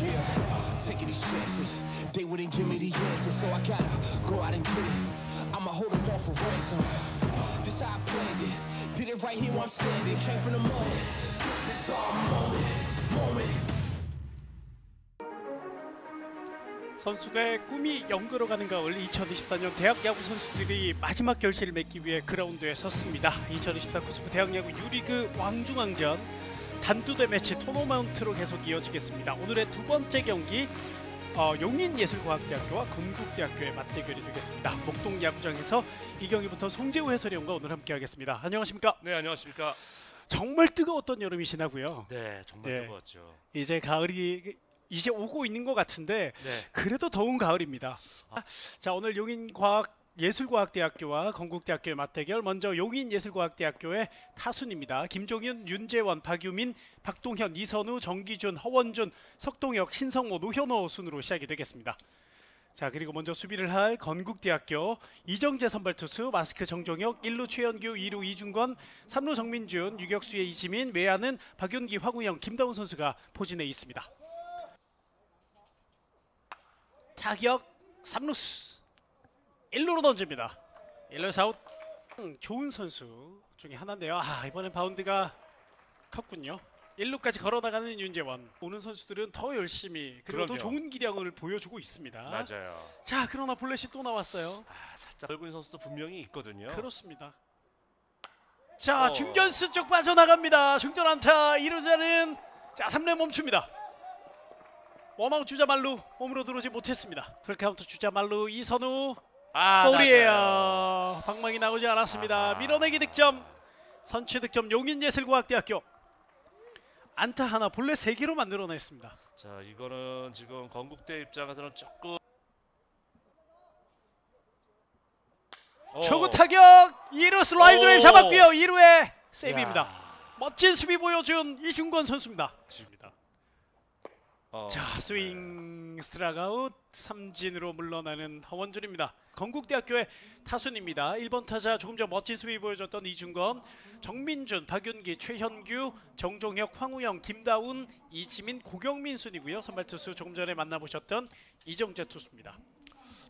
Taking these chances. They wouldn't give me the answer, so I gotta go out and get it. I'ma hold them off for ransom. This how I planned it. Did it right here where I'm standing. Came from the mud. This is our moment, moment. 선수들의 꿈이 연결어가는 가을 2024년 대학 야구 선수들이 마지막 결실을 맺기 위해 그라운드에 섰습니다. 2024 코스프 대학 야구 유리그 왕중왕전 단두대 매치 토너먼트로 계속 이어지겠습니다. 오늘의 두 번째 경기 어, 용인예술과학대학교와 건국대학교의 맞대결이 되겠습니다. 목동 야구장에서 이 경기부터 송재우 해설위원과 오늘 함께하겠습니다. 안녕하십니까? 네 안녕하십니까. 정말 뜨거웠던 여름이 지나고요. 네 정말 네. 뜨거웠죠. 이제 가을이 이제 오고 있는 것 같은데 네. 그래도 더운 가을입니다. 자 오늘 용인과학 예술과학대학교와 건국대학교의 맞대결 먼저 용인 예술과학대학교의 타순입니다. 김종윤, 윤재원, 박유민, 박동현, 이선우, 정기준, 허원준, 석동혁, 신성모, 노현호 순으로 시작이 되겠습니다. 자 그리고 먼저 수비를 할 건국대학교 이정재 선발 투수 마스크 정종혁 1루 최현규 2루 이중건 3루 정민준 유격수의 이지민 외야는 박윤기 황우영 김다운 선수가 포진해 있습니다. 타격 3루수 1루로 던집니다. 1루 사웃 음, 좋은 선수 중에 하나인데요. 아 이번엔 바운드가 컸군요. 1루까지 걸어나가는 윤재원 오는 선수들은 더 열심히 그리고 더 그럼요. 좋은 기량을 보여주고 있습니다. 맞아요. 자 그러나 볼넷이 또 나왔어요. 아 살짝 얼굴 선수도 분명히 있거든요. 그렇습니다. 자 어. 중견수 쪽 빠져나갑니다. 중전 안타 1루자는 자 3루 멈춥니다. 원아웃 주자 만루 홈으로 들어오지 못했습니다. 풀카운트 주자 만루 이선우 아 볼이에요. 방망이 나오지 않았습니다. 아하. 밀어내기 득점. 선취 득점 용인예술과학대학교. 안타 하나 볼넷 세 개로 만들어냈습니다. 자 이거는 지금 건국대 입장에서는 조금 어. 초구 타격 2루 슬라이드 를 오. 잡았고요. 2루에 세이브입니다. 야. 멋진 수비 보여준 이중건 선수입니다. 어, 자 스윙 스트라이크아웃 삼진으로 물러나는 허원준입니다. 건국대학교의 타순입니다. 1번 타자 조금 전 멋진 수비 보여줬던 이중건, 정민준, 박윤기, 최현규, 정종혁, 황우영, 김다운, 이지민, 고경민 순이고요. 선발 투수 조금 전에 만나보셨던 이정재 투수입니다.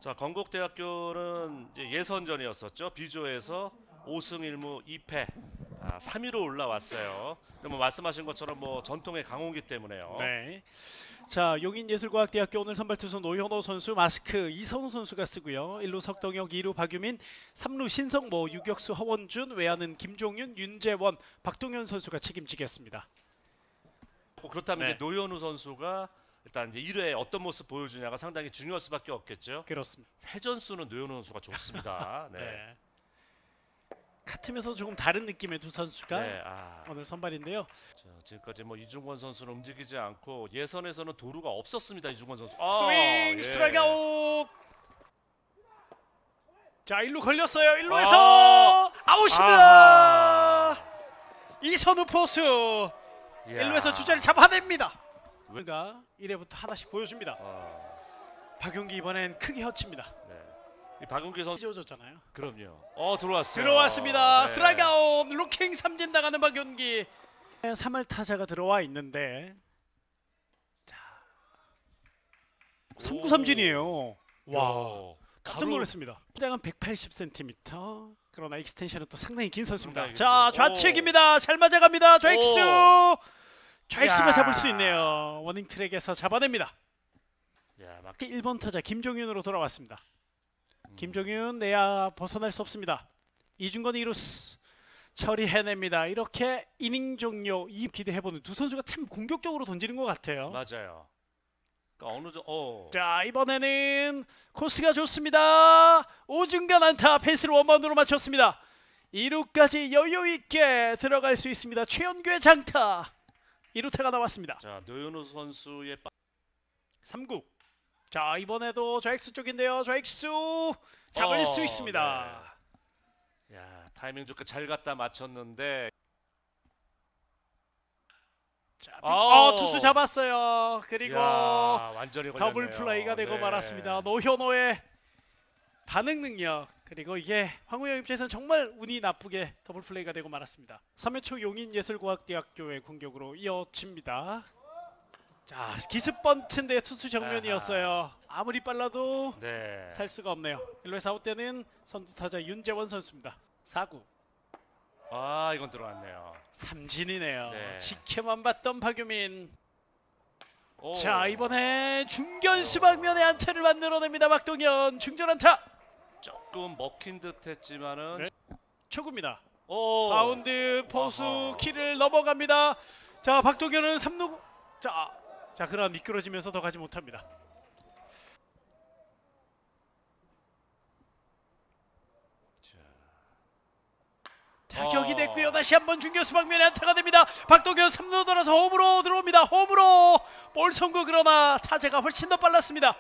자 건국대학교는 예선전이었었죠. B조에서 5승 1무 2패 아, 3위로 올라왔어요. 뭐 말씀하신 것처럼 뭐 전통의 강호기 때문에요. 네. 자 용인예술과학대학교 오늘 선발 투수 노현우 선수 마스크 이선우 선수가 쓰고요. 1루 석동혁, 2루 박유민, 3루 신성모, 유격수 허원준, 외야는 김종윤, 윤재원, 박동현 선수가 책임지겠습니다. 뭐 그렇다면 네. 이제 노현우 선수가 일단 이제 1회에 어떤 모습 보여주냐가 상당히 중요할 수밖에 없겠죠. 그렇습니다. 회전수는 노현우 선수가 좋습니다. 네. 네. 같으면서 조금 다른 느낌의 두 선수가 네, 아, 오늘 선발인데요. 자, 지금까지 뭐 이중건 선수는 움직이지 않고 예선에서는 도루가 없었습니다. 이중건 선수. 아, 스윙 예. 스트라이크 아웃. 자 1루 걸렸어요. 1루에서 아. 아웃입니다. 이선우 포수 이야. 1루에서 주자를 잡아냅니다. 왜- 우리가 1회부터 하나씩 보여줍니다. 아, 박윤기 이번엔 크게 휘칩니다. 네. 이 박윤기 선수 찢어졌잖아요. 그럼요. 어 들어왔어요. 들어왔습니다. 네. 스트라이크 아웃 루킹 삼진 나가는 박윤기. 3할 타자가 들어와 있는데 자 3구 삼진이에요. 와. 와. 깜짝 놀랐습니다. 신장은 180cm. 그러나 익스텐션은 또 상당히 긴 선수입니다. 상당히 자. 좌측입니다. 잘 맞아갑니다. 좌익수. 오. 좌익수가 야. 잡을 수 있네요. 워닝 트랙에서 잡아냅니다. 야, 막 1번 타자 김종윤으로 돌아왔습니다. 음. 김종윤 내야 벗어날 수 없습니다. 이중건 이루스 처리해냅니다. 이렇게 이닝 종료 이 기대해보는 두 선수가 참 공격적으로 던지는 것 같아요. 맞아요. 그러니까 어느 정도 어. 자 이번에는 코스가 좋습니다. 오중간 안타 펜스를 원바운드로 맞췄습니다. 2루까지 여유 있게 들어갈 수 있습니다. 최연규의 장타 2루타가 나왔습니다. 자, 노현우 선수의 빠... 3구. 자 이번에도 좌익수 쪽인데요. 좌익수 잡을 어, 수 있습니다. 네. 야, 타이밍 좋게 잘 갖다 맞췄는데 자. 어, 투수 잡았어요. 그리고 야, 완전히 더블 걸렸네요. 플레이가 되고 네. 말았습니다. 노현우의 반응 능력 그리고 이게 황우영 입장에서는 정말 운이 나쁘게 더블 플레이가 되고 말았습니다. 3회 초 용인예술과학대학교의 공격으로 이어집니다. 자 기습 번트인데 투수 정면이었어요. 아무리 빨라도 네. 살 수가 없네요. 1루에서 아웃 때는 선두 타자 윤재원 선수입니다. 4구 아 이건 들어왔네요. 삼진이네요. 네. 지켜만 봤던 박유민. 오. 자 이번에 중견수 방면에 안타를 만들어냅니다. 박동현 중전 안타. 조금 먹힌 듯했지만은 네. 초구입니다. 오. 바운드 포수 아하. 키를 넘어갑니다. 자 박동현은 3루 자, 자 그러나 미끄러지면서 더 가지 못합니다. 타격이 어. 됐고요. 다시 한번 중교수 방면에 안타가 됩니다. 박동현 3루 돌아서 홈으로 들어옵니다. 홈으로 볼 선구 그러나 타자가 훨씬 더 빨랐습니다.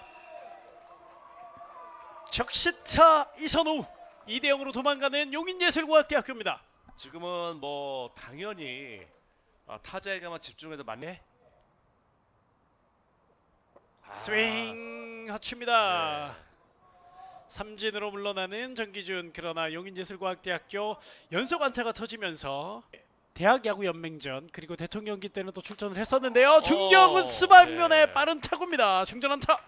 적시타 이선우 2대 0으로 도망가는 용인예술과학대학교입니다. 지금은 뭐 당연히 아, 타자에게만 집중해도 맞네. 아, 스윙 허춥니다. 네. 삼진으로 물러나는 정기준 그러나 용인예술과학대학교 연속 안타가 터지면서 대학 야구 연맹전 그리고 대통령기 때는 또 출전을 했었는데요. 중경은 오, 수방면에 네. 빠른 타구입니다. 중전 안타.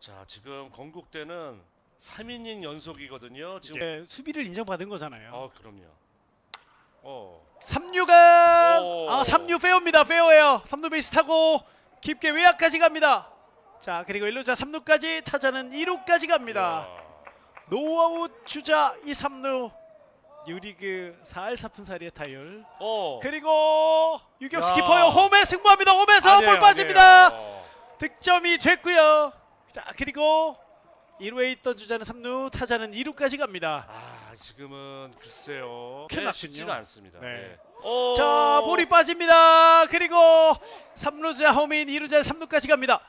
자 지금 건국대는 3이닝 연속이거든요. 지금 예, 수비를 인정받은 거잖아요. 어 그럼요. 어. 3루가 오. 아 3루 페어입니다. 페어예요. 3루 베이스 타고 깊게 외야까지 갑니다. 자 그리고 1루자 3루까지 타자는 2루까지 갑니다. 와. 노아웃 주자 2, 3루 U-리그 4할 4푼 3리의 타율 어. 그리고 유격수 야. 키퍼요 홈에 승부합니다 홈에서 아니에요, 볼 빠집니다 아니에요. 득점이 됐고요 자 그리고 1루에 있던 주자는 3루 타자는 2루까지 갑니다 아 지금은 글쎄요. 큰일 네, 났군요. 쉽지가 않습니다. 네. 네. 오. 자 볼이 빠집니다 그리고 3루자 홈인 2루자 3루까지 갑니다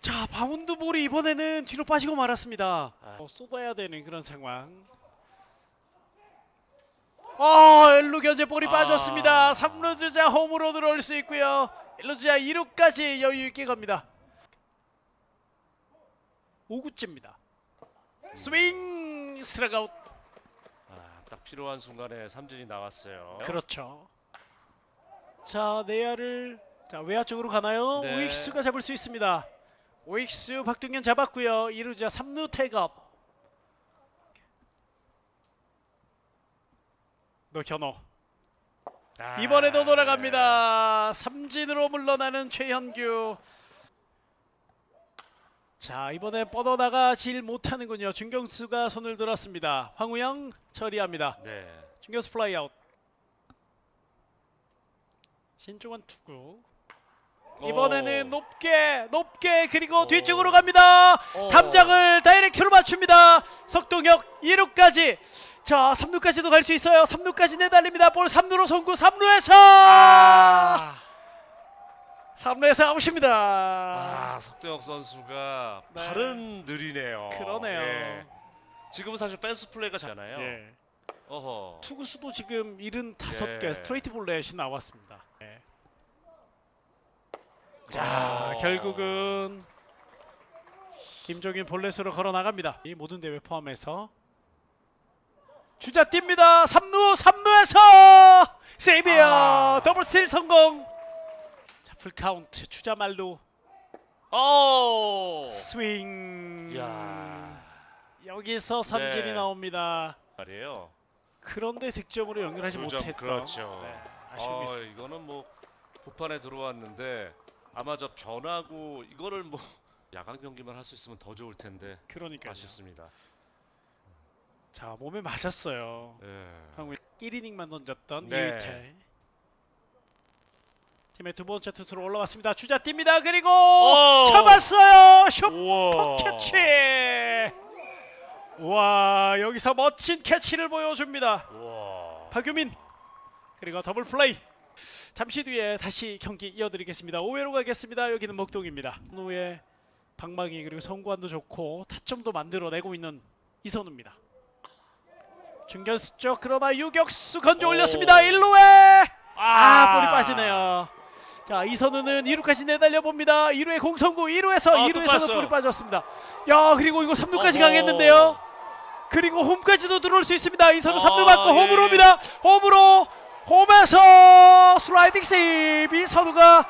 자 바운드 볼이 이번에는 뒤로 빠지고 말았습니다 아. 어, 쏙아야 되는 그런 상황 아 1루 견제 볼이 아. 빠졌습니다 3루 주자 홈으로 들어올 수 있고요 1루 주자 2루까지 여유 있게 갑니다 5구째입니다 스윙 아, 딱 필요한 순간에 삼진이 나왔어요. 그렇죠. 자 내야를 자 외야 쪽으로 가나요? 네. 오익수가 잡을 수 있습니다. 오익수 박동현 잡았고요. 이루자 3루 태업. 노현우 아, 이번에도 돌아갑니다. 삼진으로 물러나는 최현규. 자 이번에 뻗어나가질 못하는군요. 중견수가 손을 들었습니다. 황우영 처리합니다. 네. 중견수 플라이 아웃 신중한 투구 이번에는 오. 높게 높게 그리고 오. 뒤쪽으로 갑니다 오. 담장을 다이렉트로 맞춥니다 석동혁 2루까지 자 3루까지도 갈 수 있어요 3루까지 내달립니다 볼 3루로 송구 3루에서 아, 3루에서 아웃입니다 아 석동혁 선수가 네. 발은 느리네요. 그러네요 예. 지금은 사실 펜스 플레이가 잘하잖아요. 예. 어허. 투구수도 지금 75개 예. 스트레이트 볼 넷이 나왔습니다 예. 자 아. 결국은 김종윤 볼넷으로 걸어 나갑니다. 이 모든 대회 포함해서 주자 뜁니다. 3루 3루에서 세이브예요 아. 더블 스틸 성공. 자 풀카운트 주자 만루 오. 스윙. 야. 여기서 삼진이 네. 나옵니다. 말이에요. 그런데 득점으로 연결하지 두 점, 못했던 그렇죠. 네, 아쉬움이 어. 이거는 뭐 부판에 들어왔는데 아마 저 변하고 이거를 뭐 야간 경기만 할 수 있으면 더 좋을 텐데 그러니까 아쉽습니다. 자 몸에 맞았어요. 예. 한국 1이닝만 던졌던 네. 이의태 팀의 두 번째 투수로 올라왔습니다. 주자 뜁니다. 그리고 오! 잡았어요. 슈퍼. 캐치. 와 여기서 멋진 캐치를 보여줍니다. 우와. 박유민 그리고 더블 플레이. 잠시 뒤에 다시 경기 이어드리겠습니다. 5회로 가겠습니다. 여기는 목동입니다. 후에 방망이 그리고 선구안도 좋고 타점도 만들어내고 있는 이선우입니다. 중견수 쪽 그러나 유격수 건져 오. 올렸습니다. 1루에 아, 아, 볼이 빠지네요. 자 이선우는 2루까지 내달려 봅니다. 2루에 송구 2루에서 아, 또 2루에서는 빠졌어요. 볼이 빠졌습니다. 야 그리고 이거 3루까지 어허. 가겠는데요. 그리고 홈까지도 들어올 수 있습니다. 이선우 아, 3루 맞고 예, 홈으로 예. 옵니다. 홈으로 홈에서 슬라이드 헤딩 세이브 선우가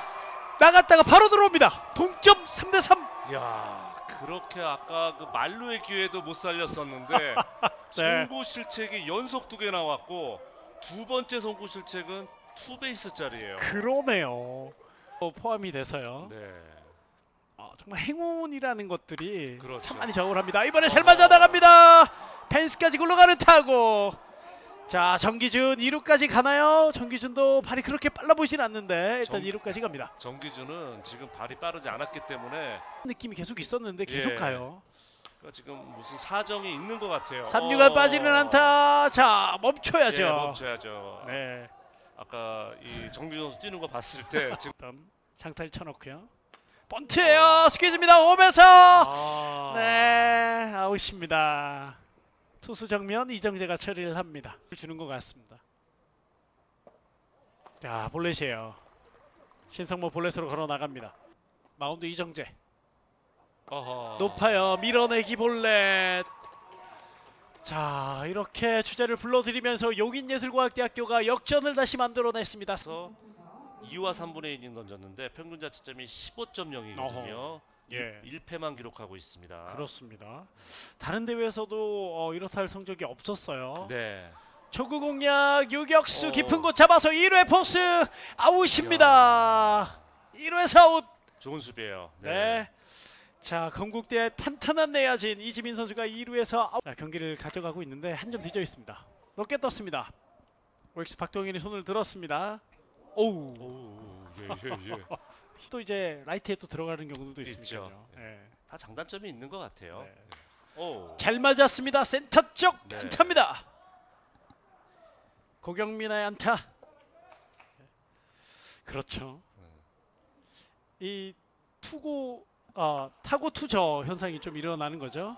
나갔다가 바로 들어옵니다. 동점 3대 3. 야 그렇게 아까 그 말로의 기회도 못 살렸었는데 네. 송구 실책이 연속 두 개 나왔고 두 번째 송구 실책은 투베이스짜리예요. 그러네요. 어, 포함이 돼서요. 네. 어, 정말 행운이라는 것들이 그렇죠. 참 많이 적을 합니다. 이번에 잘 맞아 나갑니다. 펜스까지 굴러가는 타고. 자 정기준 2루까지 가나요? 정기준도 발이 그렇게 빨라 보이진 않는데 일단 정- 2루까지 갑니다. 정기준은 지금 발이 빠르지 않았기 때문에 느낌이 계속 있었는데 계속 예. 가요. 그러니까 지금 무슨 사정이 있는 것 같아요. 3루가 어. 빠지는 안타. 자 멈춰야죠. 예, 멈춰야죠. 네. 아까 이 정기준 선수 뛰는 거 봤을 때 지금 일단 장타를 쳐놓고요. 번트예요. 스퀴즈입니다. 오면서 아. 네 아웃입니다. 투수 정면 이정재가 처리를 합니다. 주는 것 같습니다. 자 볼넷이에요. 신성모 볼넷으로 걸어 나갑니다. 마운드 이정재 어허. 높아요. 밀어내기 볼넷. 자 이렇게 주자를 불러드리면서 용인예술과학대학교가 역전을 다시 만들어냈습니다. 그래서 2와 3분의 1이닝 던졌는데 평균 자책점이 15.0이거든요. 예. 1패만 기록하고 있습니다. 그렇습니다. 다른 대회에서도 어, 이렇다 할 성적이 없었어요. 네. 초구 공략 유격수 어. 깊은 곳 잡아서 1회 포스 아웃입니다. 1회에서 아웃. 좋은 수비예요. 네. 자 건국대 탄탄한 내야진 이지민 선수가 2루에서 아웃. 자, 경기를 가져가고 있는데 한 점 뒤져 있습니다. 높게 떴습니다. 우익수 박동현이 손을 들었습니다. 오우. 오, 예, 예, 예. 또 이제 라이트에 또 들어가는 경우도. 있으니까요. 예. 다 장단점이 있는 것 같아요. 네. 오. 잘 맞았습니다. 센터 쪽 네. 안타입니다. 고경민의 안타. 그렇죠. 이 투고 아 타고 투저 현상이 좀 일어나는 거죠.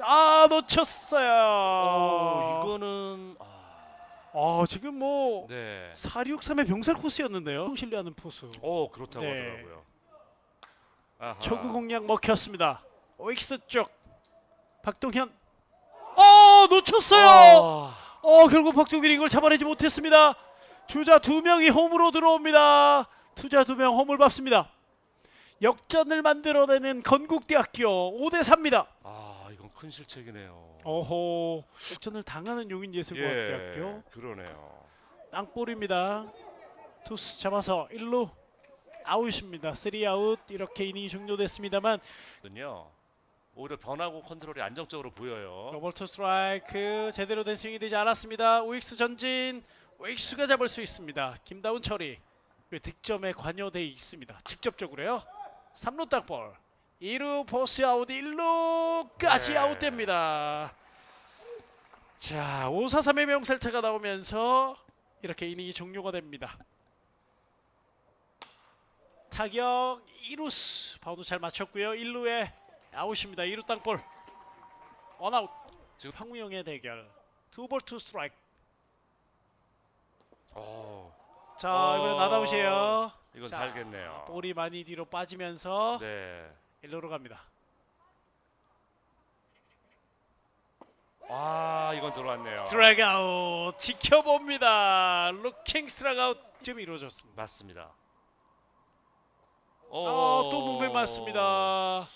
아 놓쳤어요. 오, 이거는 아, 아 지금 뭐 네. 463의 병살 코스였는데요. 신뢰하는 포수. 오, 그렇다고 네. 하더라고요. 아하. 초구 공략 먹혔습니다. 오익스 쪽 박동현. 어 놓쳤어요. 아, 어 결국 박종길이 이걸 잡아내지 못했습니다. 주자 두 명이 홈으로 들어옵니다. 투자 두 명 홈을 밟습니다. 역전을 만들어내는 건국대학교 5대 4입니다. 아, 이건 큰 실책이네요. 어호 역전을 당하는 용인예술과학대학교 예, 그러네요. 땅볼입니다. 투수 잡아서 1루 아웃입니다. 3아웃 이렇게 이닝이 종료됐습니다만. 오히려 변화구 컨트롤이 안정적으로 보여요. 로버트 스트라이크 제대로 된 스윙이 되지 않았습니다. 우익수 전진 우익수가 잡을 수 있습니다. 김다운 처리 그 득점에 관여돼 있습니다. 직접적으로요. 3루 땅볼 2루 포스 아웃 1루까지 네. 아웃됩니다. 자 5-4-3의 병살타가 나오면서 이렇게 이닝이 종료가 됩니다. 타격 2루수 방향 잘 맞췄고요. 1루에 아웃입니다. 2루 땅볼 원아웃 지금 황우영의 대결 투볼 투 스트라이크 오, 자 어. 이번엔 낫아웃이에요 이건 자, 살겠네요. 볼이 많이 뒤로 빠지면서 네. 1루로 갑니다 아, 이건 들어왔네요. 스트라이크 아웃 지켜봅니다 루킹 스트라이크 아웃 지금 이루어졌습니다 맞습니다. 아, 또 몸에 맞습니다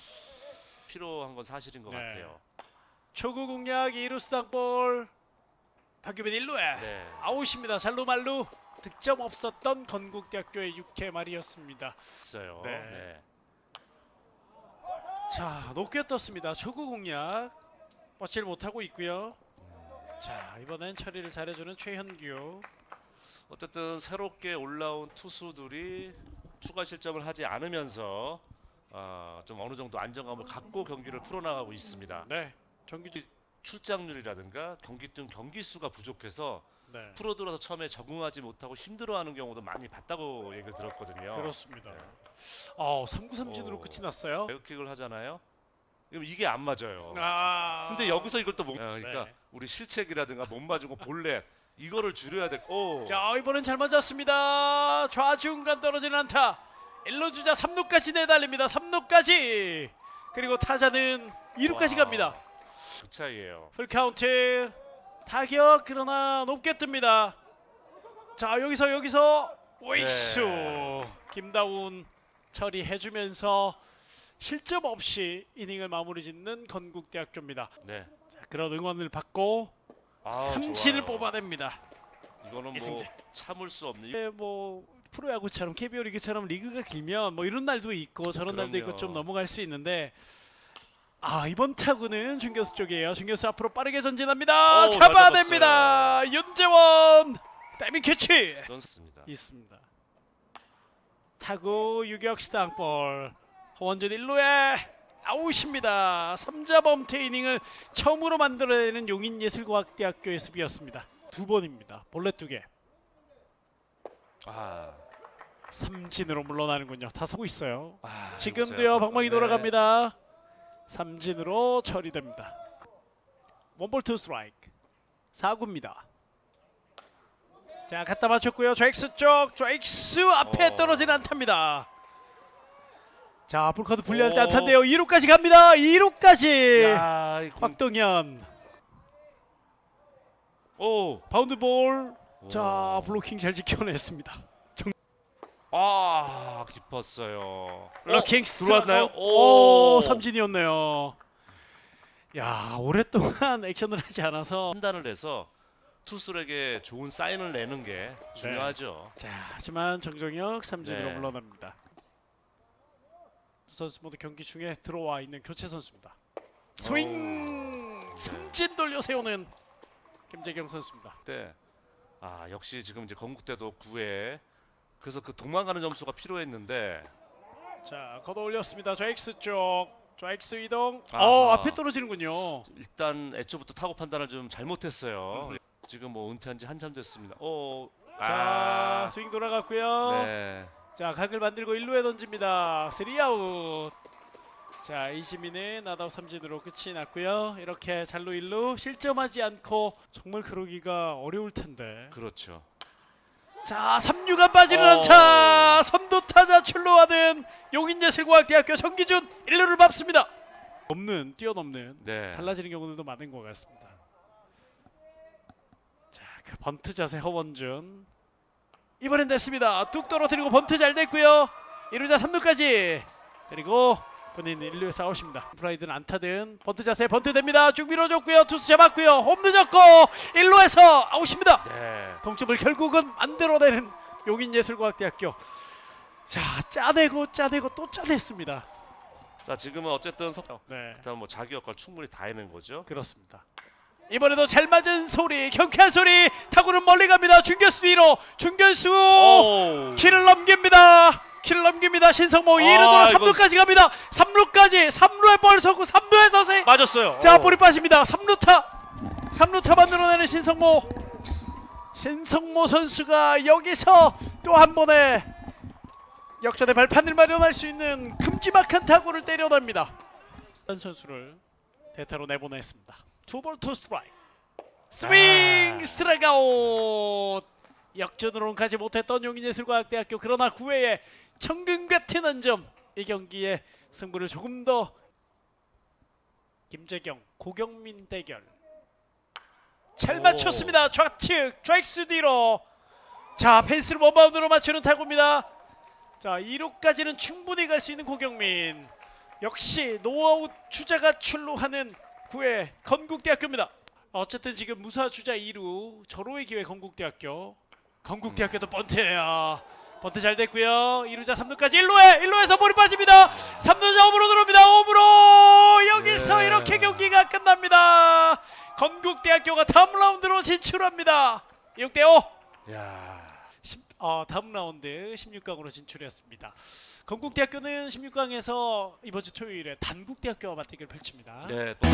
필요한 건 사실인 것 네. 같아요. 초구 공략 2루수 땅볼 박규빈 1루에 네. 아웃입니다 살루 말루 득점 없었던 건국대학교의 6회 말이었습니다 있어요. 네. 네. 자 높게 떴습니다 초구 공략 뻗질 못하고 있고요 자 이번엔 처리를 잘해주는 최현규 어쨌든 새롭게 올라온 투수들이 추가 실점을 하지 않으면서 어, 좀 어느 정도 안정감을 갖고 경기를 풀어나가고 있습니다. 네 정규직 출장률이라든가 경기 등 경기 수가 부족해서 네 프로 들어서 처음에 적응하지 못하고 힘들어하는 경우도 많이 봤다고 얘기를 들었거든요. 그렇습니다 어 3구 삼진으로 오. 끝이 났어요 에어킥을 하잖아요. 그럼 이게 안 맞아요. 아 근데 여기서 이걸 또 못. 어, 그러니까 네. 우리 실책이라든가 못 맞은 거 볼넷 이거를 줄여야 돼. 오. 자 이번엔 잘 맞았습니다 좌중간 떨어지는 안타 1루 주자 3루까지 내달립니다 3루까지 그리고 타자는 2루까지 와. 갑니다 그 차이예요. 풀 카운트 타격 그러나 높게 뜹니다 자 여기서 여기서 우익수 네. 김다운 처리해주면서 실점 없이 이닝을 마무리 짓는 건국대학교입니다. 네. 자, 그런 응원을 받고 아, 삼진을 좋아요. 뽑아냅니다. 이거는 뭐 이승재. 참을 수 없는 이게 뭐 프로야구처럼 KBO 리그처럼 리그가 길면 뭐 이런 날도 있고 저런 날도 있고 그럼요. 좀 넘어갈 수 있는데 아 이번 타구는 중견수 쪽이에요. 중견수 앞으로 빠르게 전진합니다. 오, 잡아냅니다. 윤재원 다이빙 캐치 그렇습니다. 있습니다. 타구 유격수 땅볼 허원준 1루에 아웃입니다. 3자 범퇴 이닝을 처음으로 만들어내는 용인예술과학대학교의 수비였습니다. 두 번입니다. 볼넷 두 개. 아, 삼진으로 물러나는군요. 다 서고 있어요. 아 지금도요. 방망이 네. 돌아갑니다. 삼진으로 처리됩니다. 원볼 투 스트라이크. 4구입니다. 자, 갖다 맞췄고요. 좌익수 쪽. 좌익수 앞에 어. 떨어진 안타입니다. 자, 풀카드 분리할 때 오. 안타인데요. 2루까지 갑니다. 2루까지. 야, 이 공- 박동현. 오, 바운드 볼. 자, 오. 블로킹 잘 지켜냈습니다. 아, 깊었어요. 루킹 어, 들어왔나요? 오, 삼진이었네요. 야, 오랫동안 액션을 하지 않아서 판단을 해서 투수에게 좋은 사인을 내는 게 중요하죠. 자, 하지만 정정혁 삼진으로 네. 물러납니다. 두 선수 모두 경기 중에 들어와 있는 교체 선수입니다. 스윙 삼진 돌려 세우는 김재경 선수입니다. 네. 아, 역시 지금 이제 건국 대도 9회 그래서 그 도망가는 점수가 필요했는데 자, 걷어 올렸습니다. 좌익수 쪽. 좌익수 이동. 아하. 어, 앞에 떨어지는군요. 일단 애초부터 타고 판단을 좀 잘못했어요. 음. 지금 뭐 은퇴한 지 한참 됐습니다. 오, 자, 아, 스윙 돌아갔고요. 네. 자 각을 만들고 1루에 던집니다. 3아웃. 자 이지민의 나다우 삼진으로 끝이 났고요. 이렇게 잘루 1루 실점하지 않고 정말 그러기가 어려울 텐데. 그렇죠. 자 3유간 빠지는 어. 안타. 선두 타자 출루하는 용인예술과학대학교 정기준 1루를 밟습니다. 넘는 뛰어넘는 네. 달라지는 경우들도 많은 것 같습니다. 자, 그 번트 자세 허원준 이번엔 됐습니다. 뚝 떨어뜨리고 번트 잘 됐고요. 1루 주자 3루까지 그리고 본인 1루에서 아웃입니다. 프라이드는 안타든 번트 자세 번트 됩니다. 쭉 밀어줬고요. 투수 잡았고요. 홈 늦었고 1루에서 아웃입니다. 네. 동점을 결국은 만들어내는 용인예술과학대학교. 자 짜내고 짜내고 또 짜냈습니다. 자, 지금은 어쨌든 석 네. 일단 뭐 자기 역할 충분히 다 해낸 거죠. 그렇습니다. 이번에도 잘 맞은 소리, 경쾌한 소리. 타구는 멀리 갑니다. 중견수 뒤로. 중견수 오. 키를 넘깁니다. 키를 넘깁니다. 신성모 2루 돌아 아, 이거- 3루까지 갑니다. 3루까지 3루에 볼 서고 3루에 서세. 맞았어요. 자 오. 볼이 빠집니다. 3루타. 3루타 만들어내는 신성모. 신성모 선수가 여기서 또 한 번의 역전의 발판을 마련할 수 있는 큼지막한 타구를 때려냅니다. 한 선수를 대타로 내보냈습니다. 투볼 투 스트라이크. 스윙 아. 스트라이크 아웃. 역전으로는 가지 못했던 용인예술과학대학교 그러나 9회에 같은 한 점. 이 경기의 승부를 조금 더 김재경 고경민 대결. 잘 오. 맞췄습니다. 좌측 좌익수 뒤로. 자 펜스를 원바운드로 맞추는 타구입니다. 자 2루까지는 충분히 갈 수 있는 고경민. 역시 노아웃 주자가 출루하는 9회 건국대학교입니다. 어쨌든 지금 무사 주자 2루 절호의 기회 건국대학교. 건국대학교도 번트예요 번트 잘 됐고요. 2루자 3루까지 1루에 1루에서 볼이 빠집니다. 3루자 홈으로 들어옵니다. 홈으로! 여기서 네. 이렇게 경기가 끝납니다. 건국대학교가 다음 라운드로 진출합니다. 6대 5 야. 어, 다음 라운드 16강으로 진출했습니다. 건국대학교는 16강에서 이번 주 토요일에 단국대학교와 맞대결 펼칩니다. 네. 또